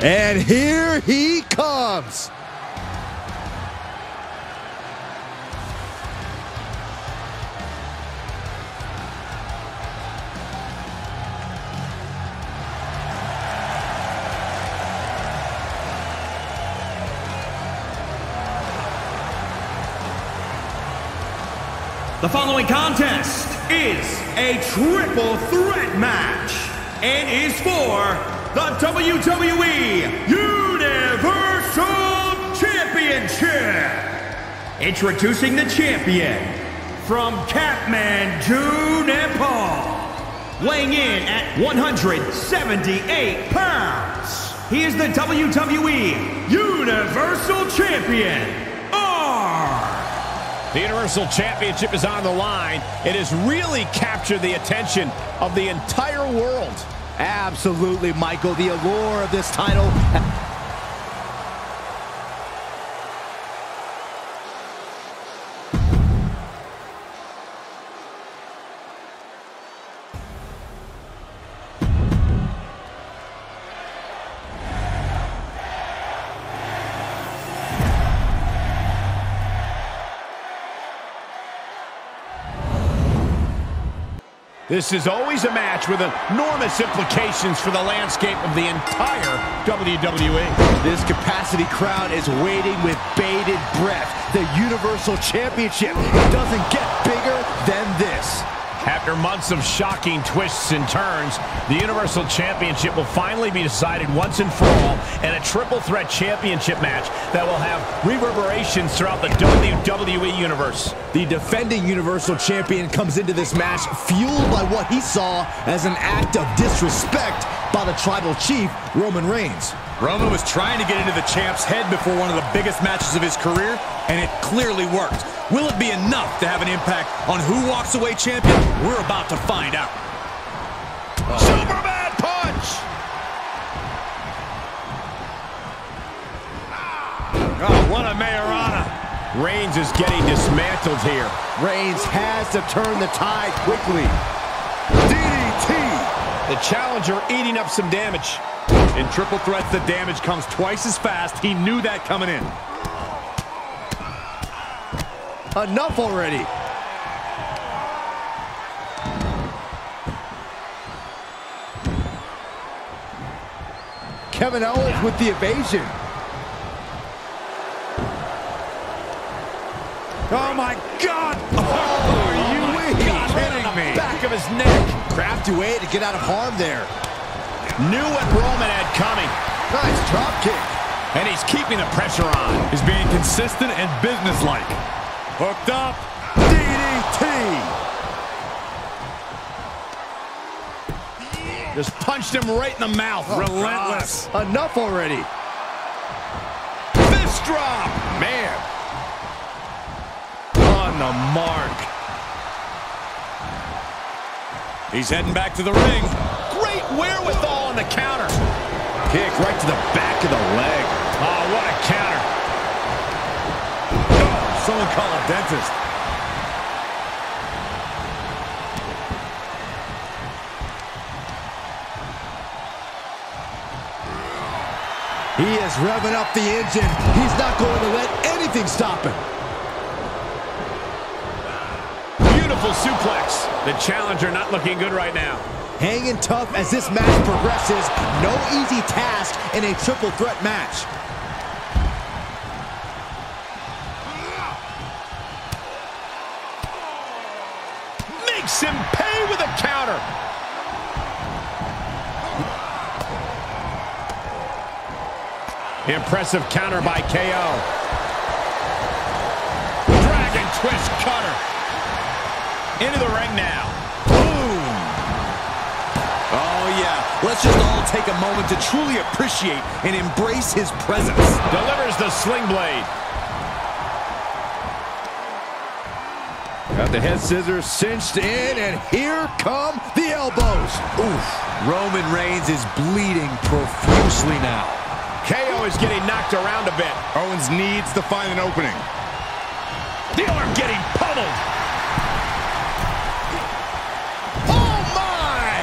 And here he comes. The following contest is a triple threat match and is for the WWE Universal Championship. Introducing the champion from Kathmandu, Nepal, weighing in at 178 pounds. He is the WWE Universal Champion. The Universal Championship is on the line. It has really captured the attention of the entire world. Absolutely, Michael. The allure of this title This is always a match with enormous implications for the landscape of the entire WWE. This capacity crowd is waiting with bated breath. The Universal Championship doesn't get bigger than this. After months of shocking twists and turns, the Universal Championship will finally be decided once and for all in a triple threat championship match that will have reverberations throughout the WWE Universe. The defending Universal Champion comes into this match fueled by what he saw as an act of disrespect by the Tribal Chief, Roman Reigns. Roman was trying to get into the champ's head before one of the biggest matches of his career, and it clearly worked. Will it be enough to have an impact on who walks away champion? We're about to find out. Oh. Superman punch! Ah! Oh, what a Majorana. Reigns is getting dismantled here. Reigns has to turn the tide quickly. DDT! The challenger eating up some damage. In triple threats, the damage comes twice as fast. He knew that coming in. Enough already. Kevin Owens with the evasion. Oh my God! Oh, are you oh God, kidding me? Back of his neck. Crafty way to get out of harm there. Knew what Roman had coming. Nice drop kick. And he's keeping the pressure on. He's being consistent and businesslike. Hooked up. DDT. Just punched him right in the mouth. Oh, Relentless. God. Enough already. Fist drop. Man. On the mark. He's heading back to the ring. Great wherewithal on the counter. Kick right to the back of the leg. Oh, what a counter. Oh, someone call a dentist. He is revving up the engine. He's not going to let anything stop him. Beautiful suplex. The challenger not looking good right now. Hanging tough as this match progresses. No easy task in a triple threat match. Makes him pay with a counter. Impressive counter by KO. Dragon twist cutter. Into the ring now. Boom. Oh, yeah. Let's just all take a moment to truly appreciate and embrace his presence. Delivers the sling blade. Got the head scissors cinched in, and here come the elbows. Oof. Roman Reigns is bleeding profusely now. KO is getting knocked around a bit. Owens needs to find an opening. The arm getting pummeled. Oh, my!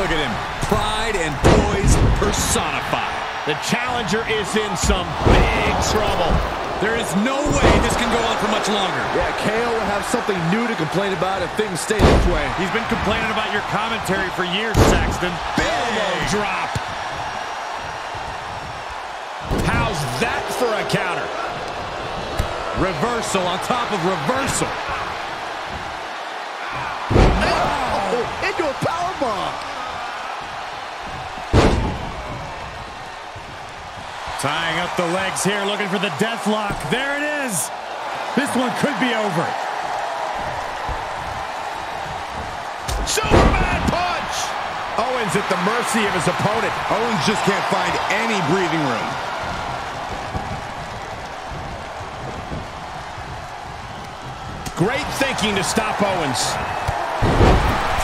Look at him. Pride and poise personified. The challenger is in some big trouble. There is no way this can go on for much longer. Yeah, KO will have something new to complain about if things stay this way. He's been complaining about your commentary for years, Saxton. Elbow drop. How's that for a counter? Reversal on top of reversal. Oh, into a powerbomb. Tying up the legs here, looking for the death lock. There it is. This one could be over. Superman punch! Owens at the mercy of his opponent. Owens just can't find any breathing room. Great thinking to stop Owens.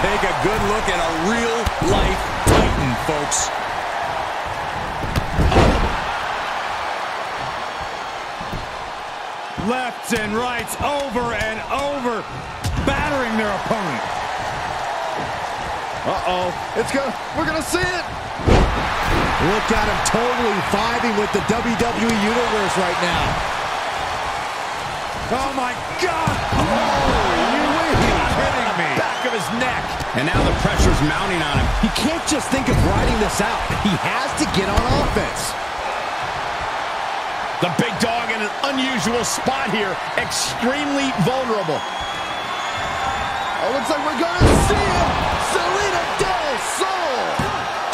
Take a good look at a real-life Titan, folks. Left and rights over and over, battering their opponent. Uh-oh. It's gonna we're gonna see it. Look at him totally vibing with the WWE Universe right now. Oh my God! you kidding me? Back of his neck. And now the pressure's mounting on him. He can't just think of riding this out. He has to get on offense. The big dog in an unusual spot here. Extremely vulnerable. Oh, looks like we're gonna see him. Selena Del Sol.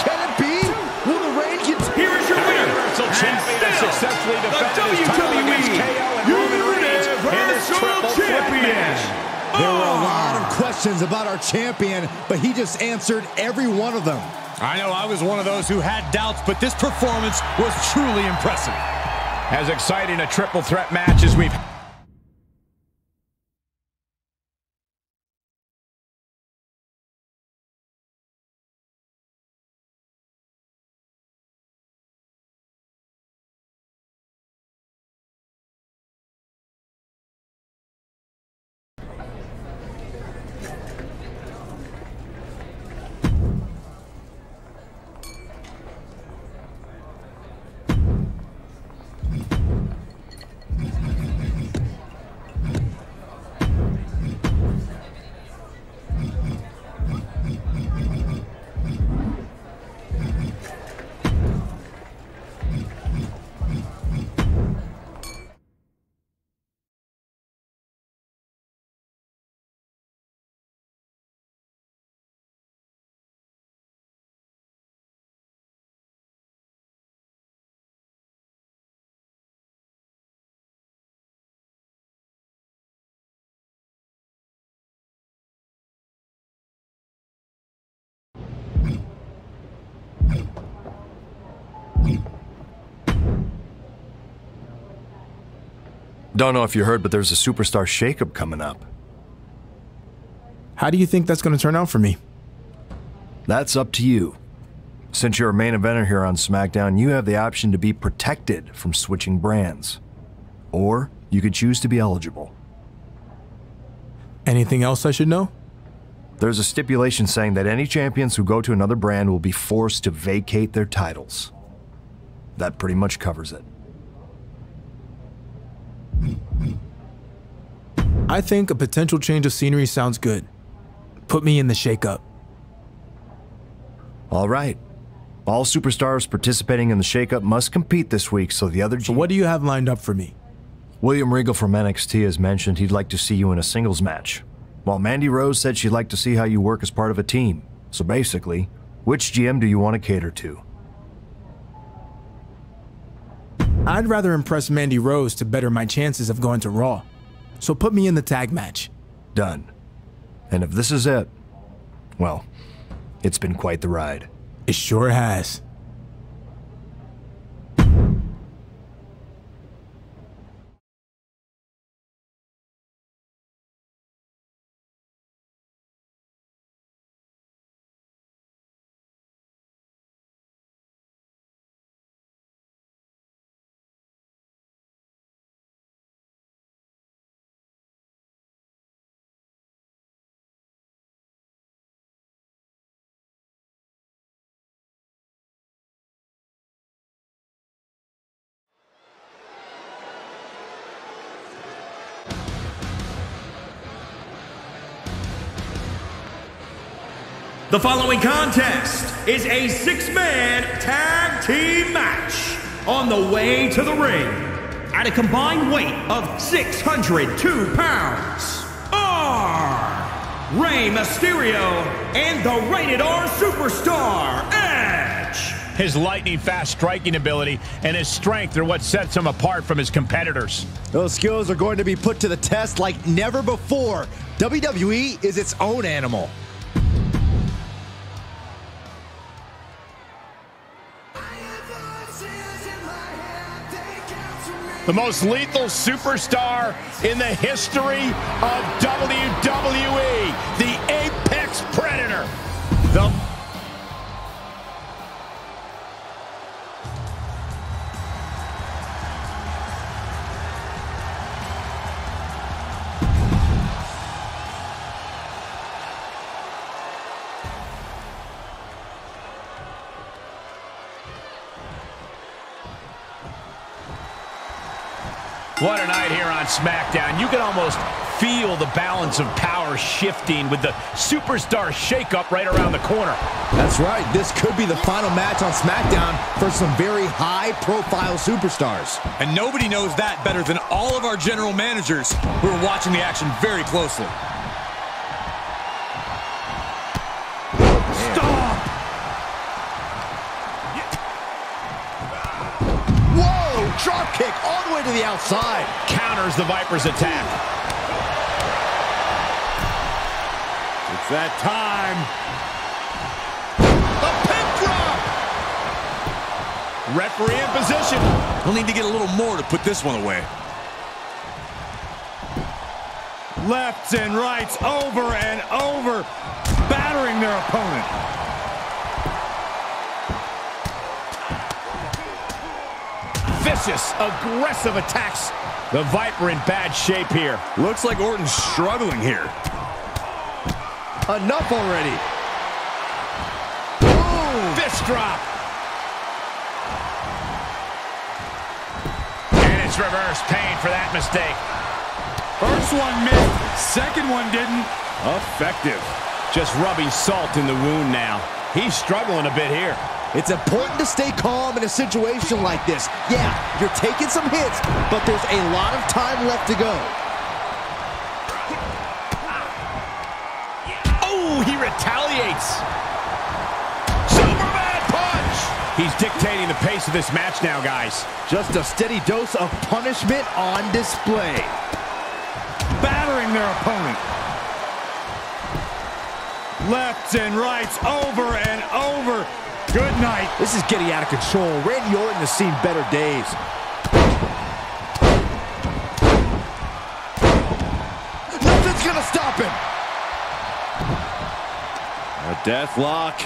Can it be? Will the reign continue? Here is your winner, Universal and Champion has still successfully the defended his title against WWE KO and Roman Reigns in this triple threat Champion. match. There were a oh. lot of questions about our champion, but he just answered every one of them. I know I was one of those who had doubts, but this performance was truly impressive. As exciting a triple threat match as we've Don't know if you heard, but there's a superstar shakeup coming up. How do you think that's going to turn out for me? That's up to you. Since you're a main eventer here on SmackDown, you have the option to be protected from switching brands. Or you could choose to be eligible. Anything else I should know? There's a stipulation saying that any champions who go to another brand will be forced to vacate their titles. That pretty much covers it. I think a potential change of scenery sounds good. Put me in the shakeup. All right. All superstars participating in the shakeup must compete this week, so the other So what do you have lined up for me? William Regal from NXT has mentioned he'd like to see you in a singles match, while Mandy Rose said she'd like to see how you work as part of a team. So basically, which GM do you want to cater to? I'd rather impress Mandy Rose to better my chances of going to Raw. So put me in the tag match. Done. And if this is it, well, it's been quite the ride. It sure has. The following contest is a six-man tag team match on the way to the ring at a combined weight of 602 pounds. Are Rey Mysterio and the Rated R Superstar Edge. His lightning-fast striking ability and his strength are what sets him apart from his competitors. Those skills are going to be put to the test like never before. WWE is its own animal. The most lethal superstar in the history of WWE, the Apex Predator. The on SmackDown. You can almost feel the balance of power shifting with the superstar shakeup right around the corner. That's right. This could be the final match on SmackDown for some very high-profile superstars. And nobody knows that better than all of our general managers who are watching the action very closely. Kick all the way to the outside. Counters the Viper's attack. It's that time. The pin drop. Referee in position. He'll need to get a little more to put this one away. Lefts and rights over and over, battering their opponent. Vicious, aggressive attacks. The Viper in bad shape here. Looks like Orton's struggling here. Enough already. Boom! Fist drop. And it's reverse pain for that mistake. First one missed, second one didn't. Effective. Just rubbing salt in the wound now. He's struggling a bit here. It's important to stay calm in a situation like this. Yeah, you're taking some hits, but there's a lot of time left to go. Oh, he retaliates. Superman punch! He's dictating the pace of this match now, guys. Just a steady dose of punishment on display. Battering their opponent. Lefts and rights over and over. Good night. This is getting out of control. Randy Orton has seen better days. Nothing's gonna stop him. A death lock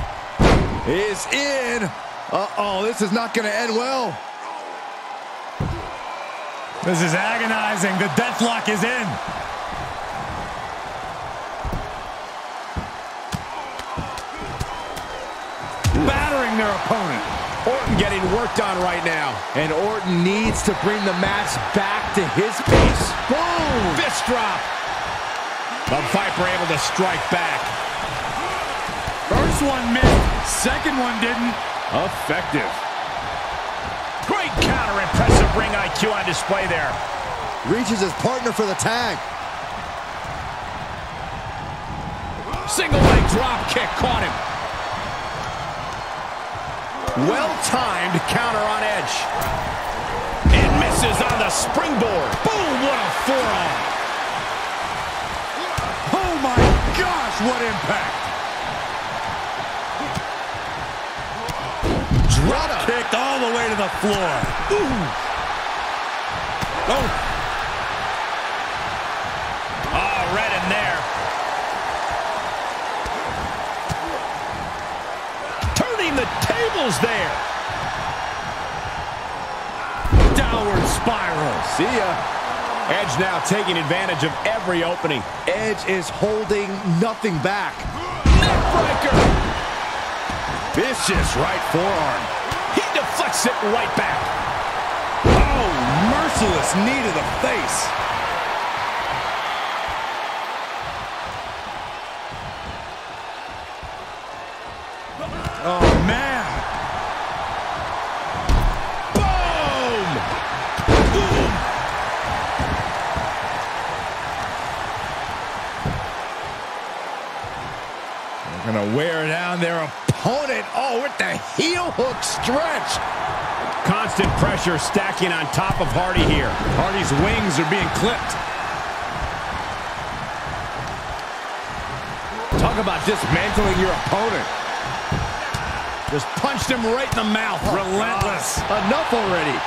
is in. Uh-oh, this is not gonna end well. This is agonizing. The death lock is in. Their opponent. Orton getting worked on right now. And Orton needs to bring the match back to his pace. Boom! Fist drop. The Viper able to strike back. First one missed, second one didn't. Effective. Great counter, impressive ring IQ on display there. Reaches his partner for the tag. Single leg drop kick caught him. Well-timed counter on Edge. And misses on the springboard. Boom, what a forearm. Oh my gosh, what impact. Drop kicked all the way to the floor. Ooh. Oh. The tables there. Downward spiral. See ya. Edge now taking advantage of every opening. Edge is holding nothing back. Neckbreaker. Vicious right forearm. He deflects it right back. Oh, merciless knee to the face. Gonna wear down their opponent. Oh, with the heel hook stretch. Constant pressure stacking on top of Hardy here. Hardy's wings are being clipped. Talk about dismantling your opponent. Just punched him right in the mouth. Oh, Relentless. Enough already.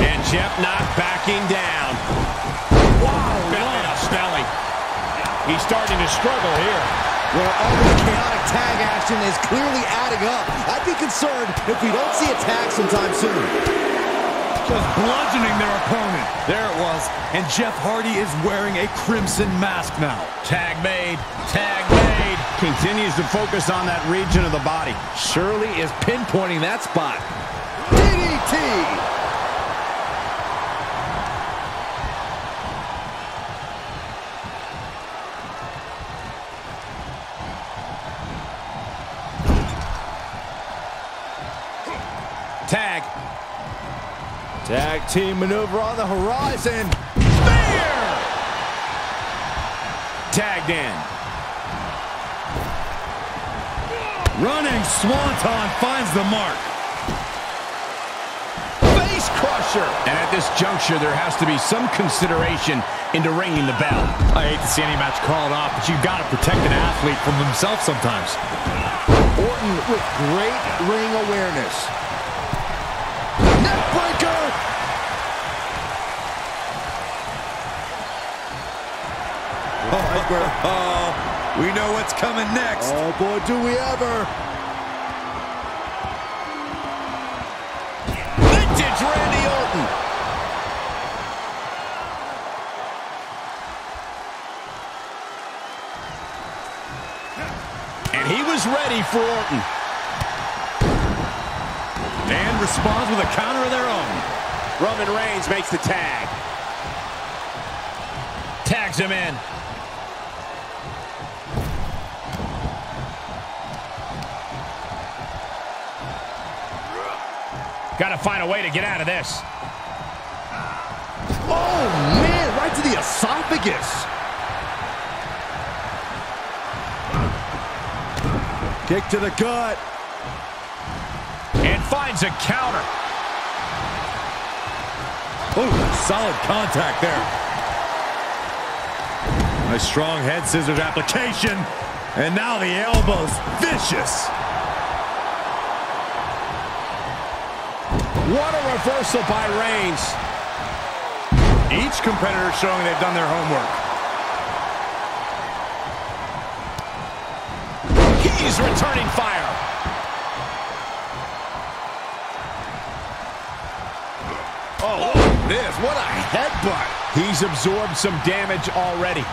And Jeff not backing down. Wow, belly to belly. He's starting to struggle here. Well, oh, all this chaotic tag action is clearly adding up. I'd be concerned if we don't see a tag sometime soon. Just bludgeoning their opponent. There it was. And Jeff Hardy is wearing a crimson mask now. Tag made. Tag made. Continues to focus on that region of the body. Shirley is pinpointing that spot. DDT! Team maneuver on the horizon. Spear! Tagged in. Running Swanton finds the mark. Face crusher! And at this juncture, there has to be some consideration into ringing the bell. I hate to see any match called off, but you've got to protect an athlete from himself sometimes. Orton with great ring awareness. Neck Neckbreaker! Oh, we know what's coming next. Oh boy, do we ever! Vintage Randy Orton! And he was ready for Orton. And responds with a counter of their own. Roman Reigns makes the tag. Tags him in. Got to find a way to get out of this. Oh man, right to the esophagus! Kick to the gut. And finds a counter. Oh, solid contact there. Nice strong head scissors application. And now the elbows. Vicious. What a reversal by Reigns. Each competitor showing they've done their homework. He's returning fire. Oh, this, what a headbutt! He's absorbed some damage already.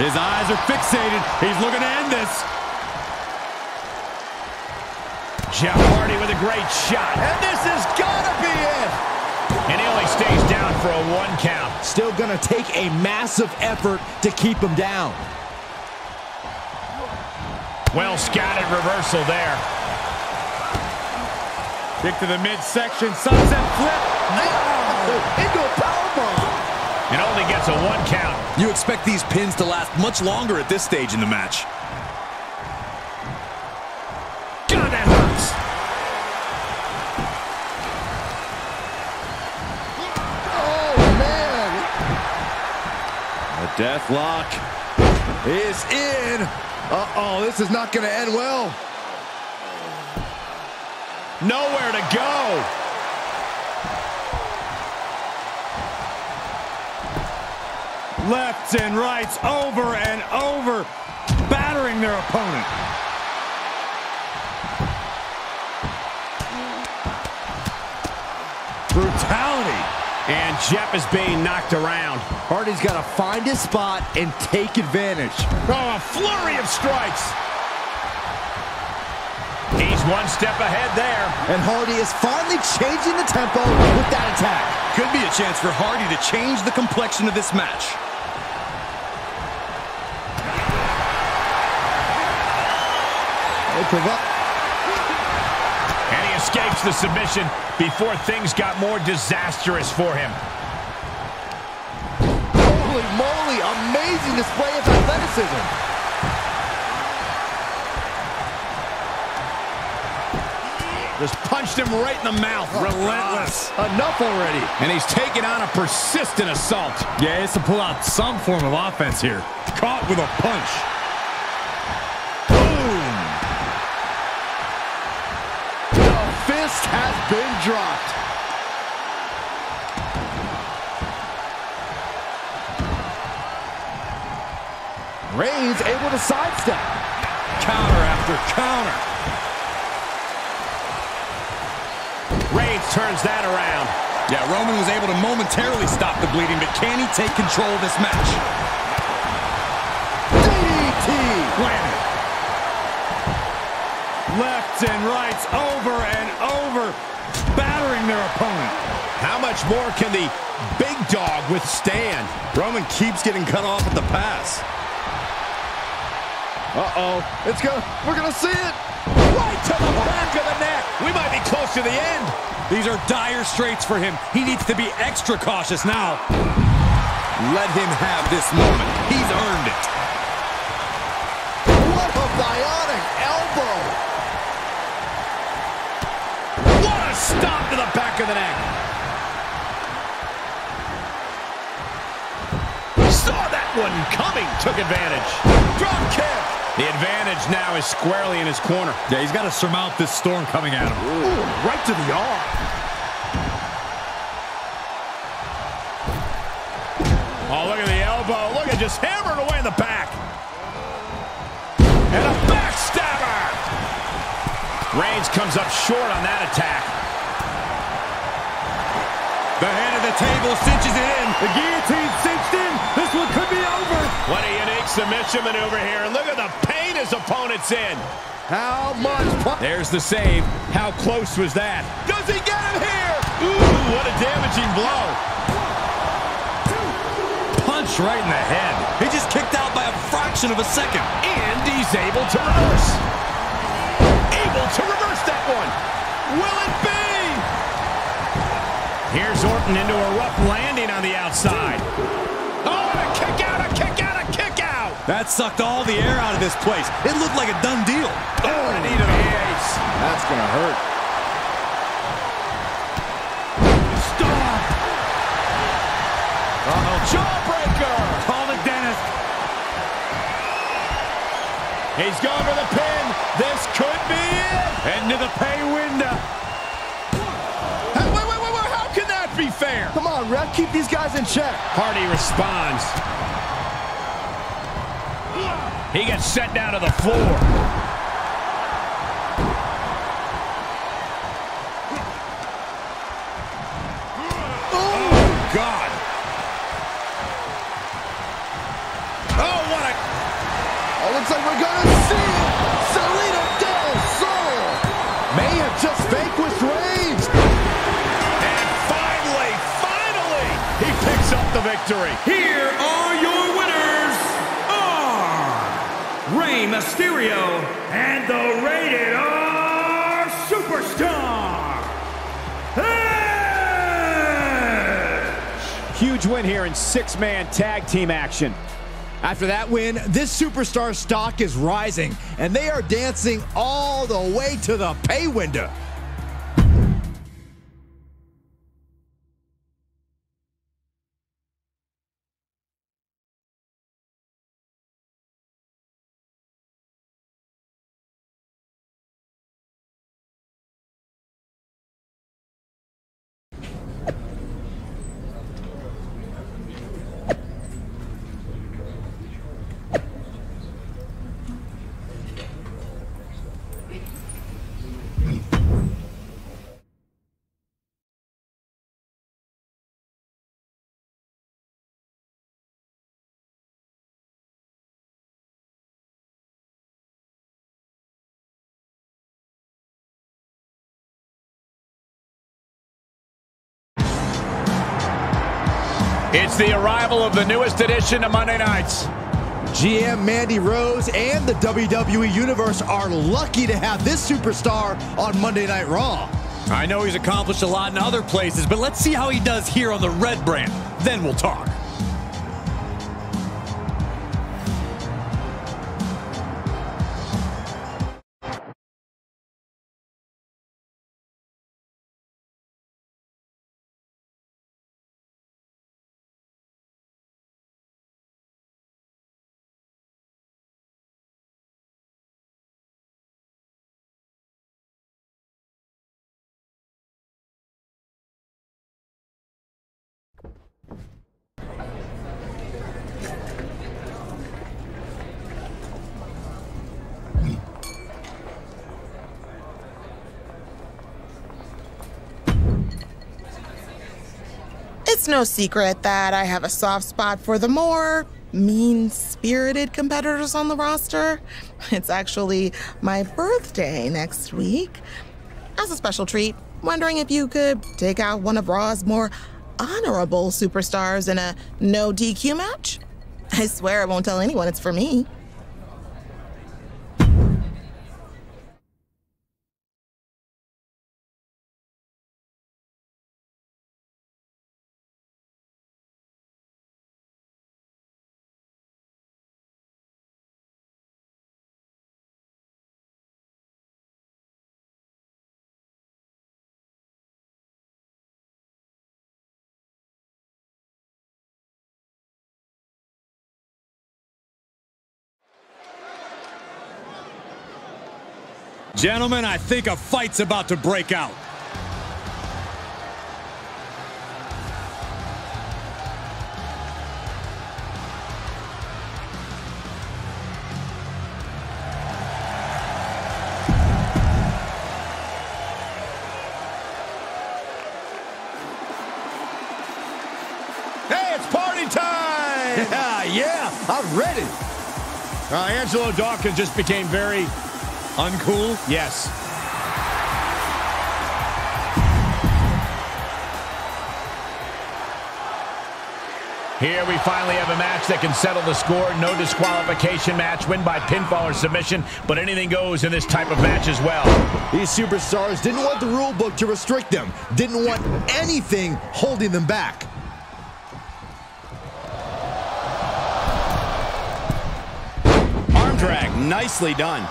His eyes are fixated. He's looking to end this. Jeff Hardy with a great shot. And this has gotta be it! And he only stays down for a one count. Still gonna take a massive effort to keep him down. Well scattered reversal there. Kick to the midsection. Sunset flip. Oh, into a powerbomb! It only gets a one count. You expect these pins to last much longer at this stage in the match. The death lock is in. Uh-oh, this is not gonna end well. Nowhere to go. Lefts and rights over and over, battering their opponent. Brutality. And Jeff is being knocked around. Hardy's gotta find his spot and take advantage. Oh, a flurry of strikes. He's one step ahead there. And Hardy is finally changing the tempo with that attack. Could be a chance for Hardy to change the complexion of this match. And he the submission before things got more disastrous for him. Holy moly, amazing display of athleticism. Just punched him right in the mouth. Oh, relentless. Enough already. And he's taking on a persistent assault. Yeah, he has to pull out some form of offense here. Caught with a punch. Fist has been dropped. Reigns able to sidestep. Counter after counter. Reigns turns that around. Yeah, Roman was able to momentarily stop the bleeding, but can he take control of this match? DDT. Left and rights over and over, battering their opponent. How much more can the big dog withstand? Roman keeps getting cut off at the pass. Uh-oh. It's go. We're gonna see it. Right to the back of the neck. We might be close to the end. These are dire straits for him. He needs to be extra cautious now. Let him have this moment. He's earned it. What a bionic elbow. Back of the neck. Saw that one coming. Took advantage. Drop kick. The advantage now is squarely in his corner. Yeah, he's got to surmount this storm coming at him. Ooh, right to the arm. Oh, look at the elbow. Look at just hammered away in the back. And a backstabber. Reigns comes up short on that attack. The head of the table cinches it in. The guillotine cinched in. This one could be over. What a unique submission maneuver here. And look at the pain his opponent's in. How much? There's the save. How close was that? Does he get him here? Ooh, what a damaging blow. Punch right in the head. He just kicked out by a fraction of a second. And he's able to reverse. Able to reverse that one. Will it be? Here's Orton into a rough landing on the outside. Oh, and a kick out, a kick out, a kick out. That sucked all the air out of this place. It looked like a done deal. Oh, and a knee to the face. That's gonna hurt. Stop. Uh-oh, jawbreaker. Call the dentist. He's going for the pin. This could be it. Into the pay window. Fair? Come on, ref. Keep these guys in check. Hardy responds. He gets sent down to the floor. Oh, God. The victory. Here are your winners, are Rey Mysterio and the Rated R Superstar, Edge! Huge win here in six-man tag team action. After that win, this superstar stock is rising, and they are dancing all the way to the pay window. It's the arrival of the newest edition of Monday Nights. GM Mandy Rose and the WWE Universe are lucky to have this superstar on Monday Night Raw. I know he's accomplished a lot in other places, but let's see how he does here on the red brand. Then we'll talk. No secret that I have a soft spot for the more mean spirited competitors on the roster. It's actually my birthday next week. As a special treat, wondering if you could take out one of Raw's more honorable superstars in a no DQ match? I swear I won't tell anyone it's for me. Gentlemen, I think a fight's about to break out. Hey, it's party time! Yeah, yeah, I'm ready. Uh, Angelo Dawkins just became very Uncool? Yes. Here we finally have a match that can settle the score. No disqualification match, win by pinfall or submission, but anything goes in this type of match as well. These superstars didn't want the rule book to restrict them, didn't want anything holding them back. Arm drag, nicely done.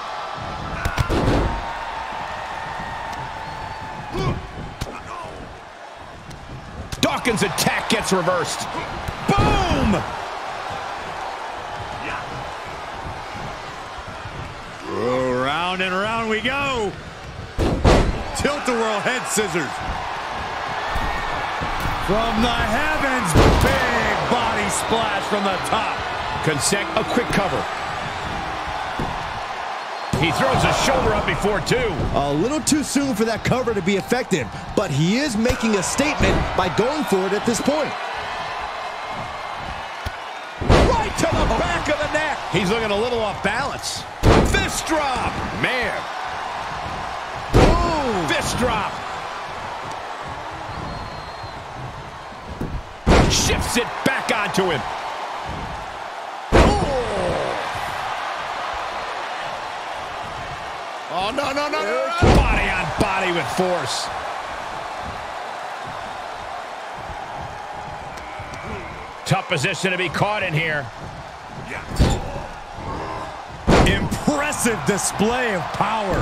Dawkins' attack gets reversed. Boom! Oh, round and round we go. Tilt-a-whirl head scissors. From the heavens, big body splash from the top. Consec a quick cover. He throws his shoulder up before two. A little too soon for that cover to be effective, but he is making a statement by going for it at this point. Right to the back of the neck. He's looking a little off balance. Fist drop. Man. Boom. Fist drop. Shifts it back onto him. Oh, no, no, no, no. Body on body with force. Tough position to be caught in here. Impressive display of power.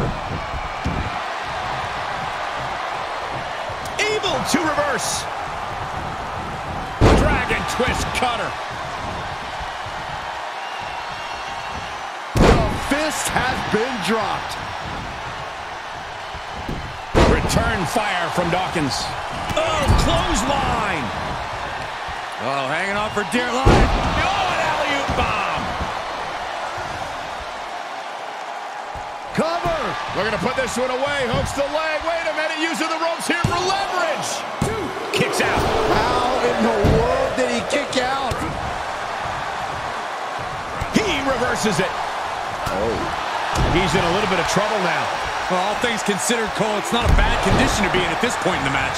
Able to reverse. Dragon twist cutter. The fist has been dropped. Return fire from Dawkins. Oh, clothesline. Oh, hanging on for dear life. Oh, an alley-oop bomb. Cover. We're going to put this one away. Hooks the leg. Wait a minute. Using the ropes here for leverage. Kicks out. How in the world did he kick out? He reverses it. Oh. He's in a little bit of trouble now. Well, all things considered, Cole, it's not a bad condition to be in at this point in the match.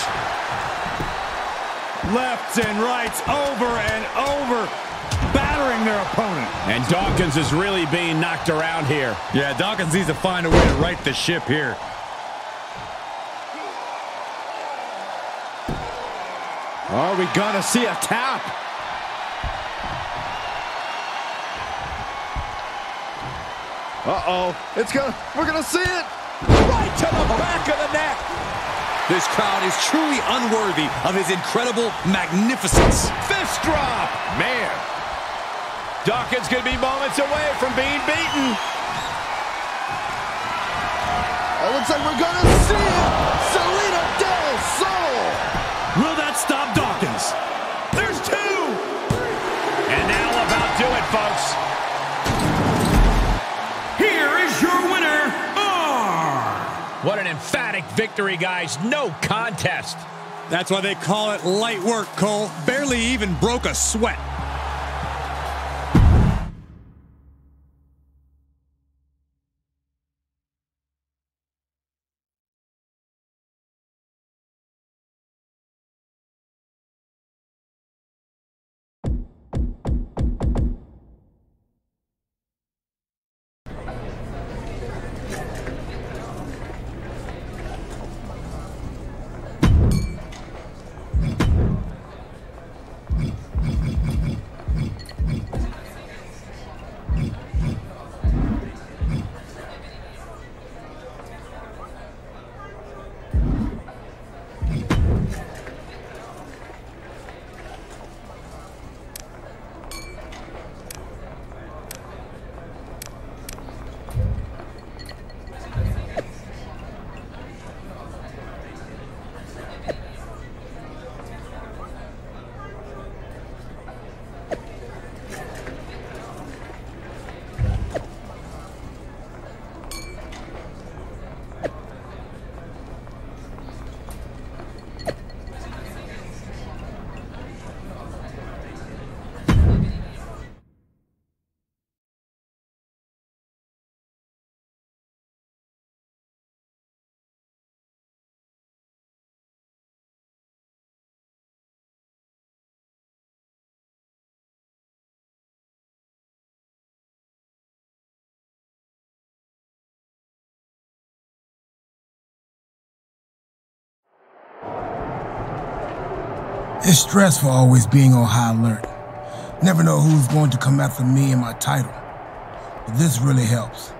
Lefts and rights over and over, battering their opponent. And Dawkins is really being knocked around here. Yeah, Dawkins needs to find a way to right the ship here. Are we gonna see a tap? Uh-oh. It's gonna, we're gonna see it. Right to the back of the neck. This crowd is truly unworthy of his incredible magnificence. Fist drop. Man. Dawkins could be moments away from being beaten. It looks like we're gonna see it. Victory, guys. No contest. That's why they call it light work, Cole. Barely even broke a sweat. It's stressful always being on high alert. Never know who's going to come after me and my title. But this really helps.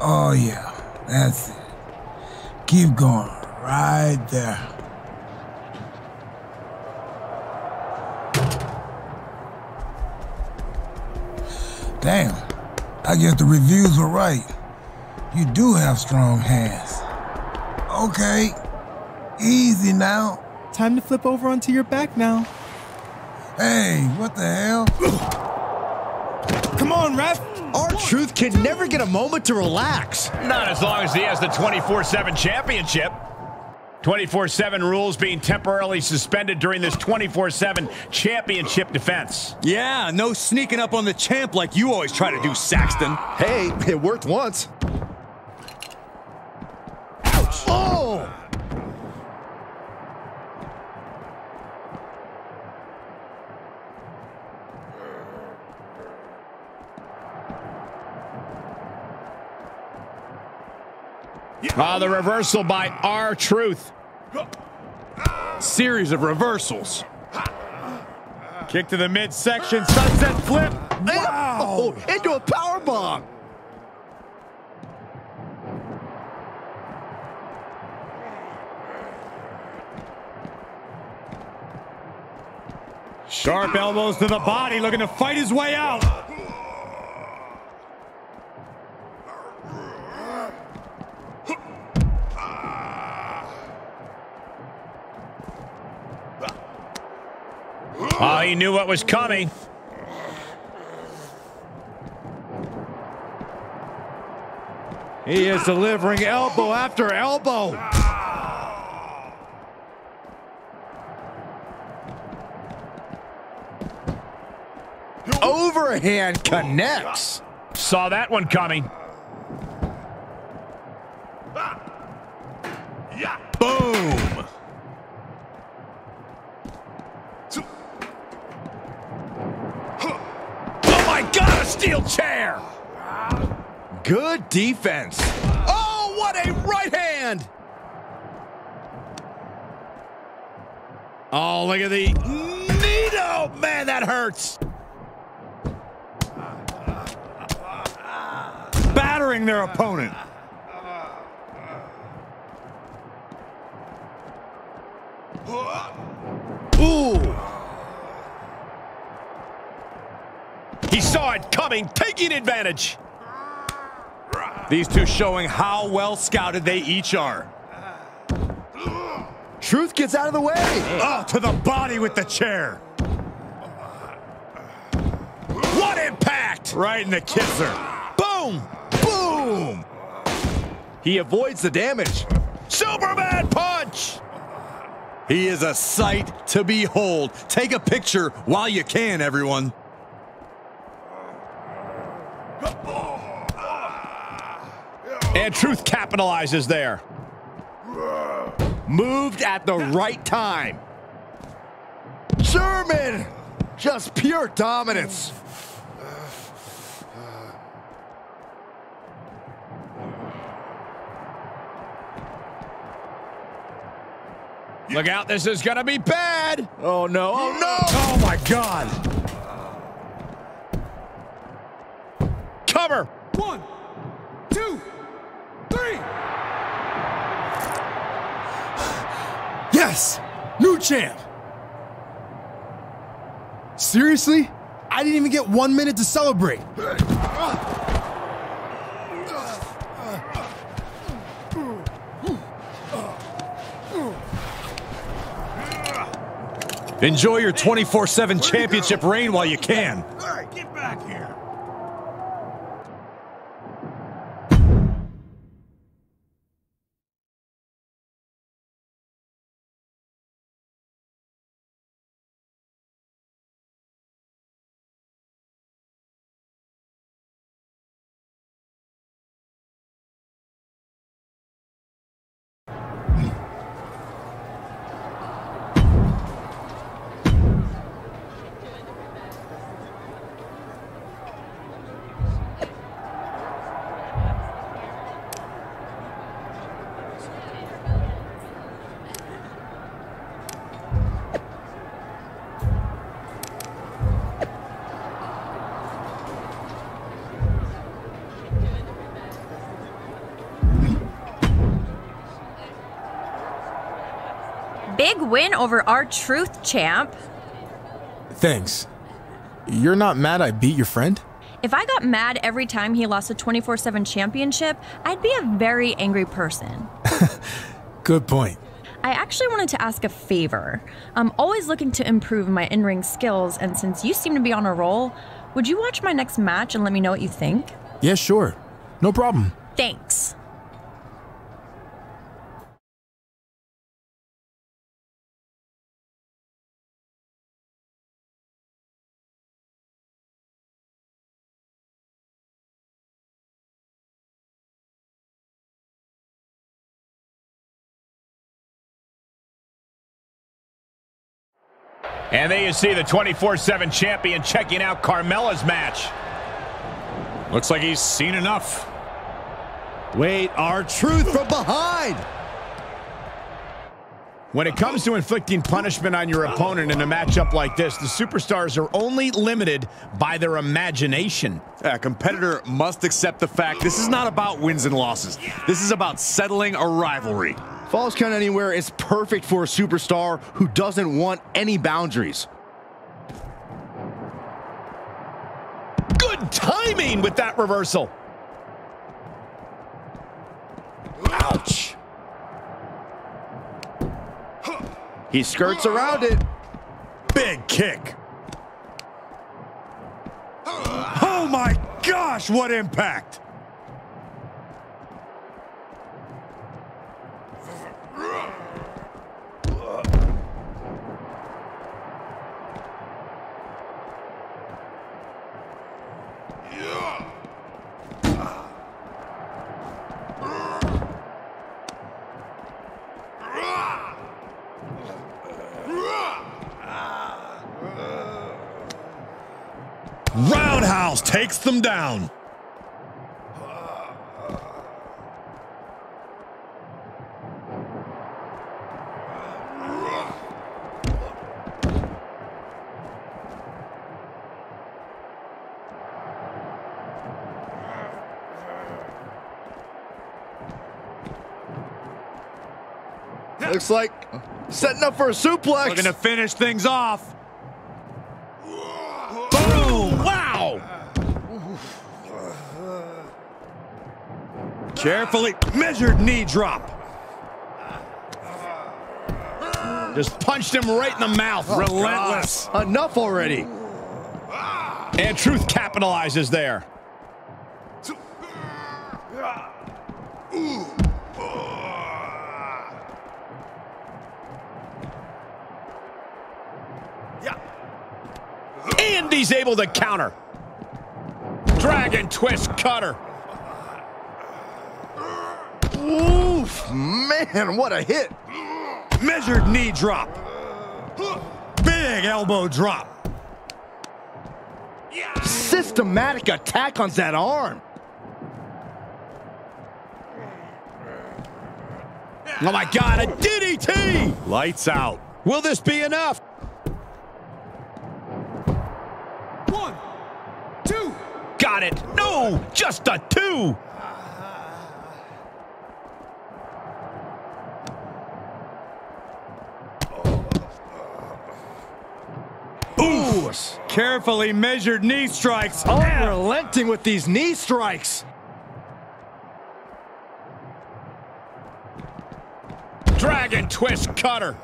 Oh yeah, that's it. Keep going, right there. Damn, I guess the reviews were right. You do have strong hands. Okay, easy now. Time to flip over onto your back now. Hey, what the hell? Come on, ref. R-Truth can never get a moment to relax. Not as long as he has the 24-7 championship. 24-7 rules being temporarily suspended during this 24-7 championship defense. Yeah, no sneaking up on the champ like you always try to do, Saxton. Hey, it worked once. Oh! Ah, the reversal by R-Truth. Series of reversals. Kick to the midsection, sunset flip. Wow! Into a power bomb. Sharp elbows to the body, looking to fight his way out. Oh, he knew what was coming. He is delivering elbow after elbow. Overhand connects. Saw that one coming. Boom. Oh, my Steel chair. Good defense. Oh, what a right hand! Oh, look at the knee. Oh, man, that hurts. Battering their opponent. Ooh. He saw it coming, taking advantage. Ah. These two showing how well scouted they each are. Truth gets out of the way. Oh, to the body with the chair. What impact! Right in the kisser. Boom! Boom! He avoids the damage. Superman punch! He is a sight to behold. Take a picture while you can, everyone. And Truth capitalizes there. Moved at the right time. German! Just pure dominance. Look out, this is gonna be bad! Oh no, oh no! Oh my God. Cover! One, two, three. Yes! New champ! Seriously? I didn't even get one minute to celebrate. Enjoy your 24-7 championship reign while you can. Win over R-Truth champ. Thanks. You're not mad I beat your friend? If I got mad every time he lost a 24 7 championship, I'd be a very angry person. Good point. I actually wanted to ask a favor. I'm always looking to improve my in ring skills, and since you seem to be on a roll, would you watch my next match and let me know what you think? Yeah, sure. No problem. Thanks. And there you see the 24-7 champion checking out Carmella's match. Looks like he's seen enough. Wait, R-Truth from behind. When it comes to inflicting punishment on your opponent in a matchup like this, the superstars are only limited by their imagination. A competitor must accept the fact this is not about wins and losses. This is about settling a rivalry. Falls Count Anywhere is perfect for a superstar who doesn't want any boundaries. Good timing with that reversal. Ouch! He skirts around it. Big kick. Oh my gosh, what impact! Roundhouse takes them down. Looks like setting up for a suplex. Looking to finish things off. Boom! Wow! Carefully measured knee drop. Just punched him right in the mouth. Oh, Relentless. God. Enough already. And Truth capitalizes there. And he's able to counter. Dragon twist cutter. Oof, man, what a hit. Measured knee drop. Big elbow drop. Systematic attack on that arm. Oh my God, a DDT! Lights out. Will this be enough? One, two. Got it. No, just a two. Ooh, Carefully measured knee strikes. Oh, unrelenting with these knee strikes. Dragon twist cutter.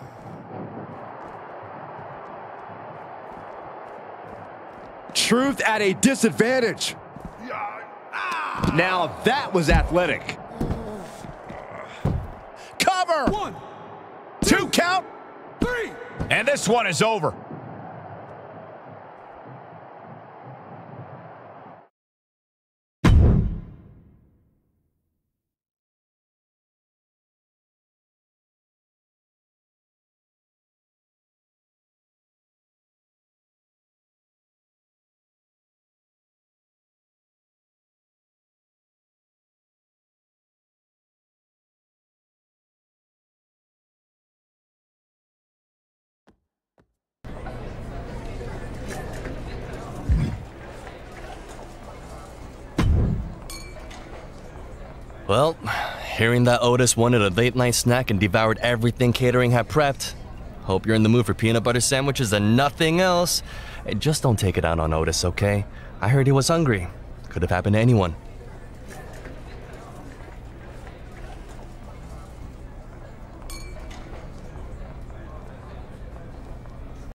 Truth at a disadvantage. Now that was athletic. Cover. One, Two count. three. And this one is over. Well, hearing that Otis wanted a late night snack and devoured everything catering had prepped. Hope you're in the mood for peanut butter sandwiches and nothing else. Just don't take it out on Otis, okay? I heard he was hungry. Could have happened to anyone.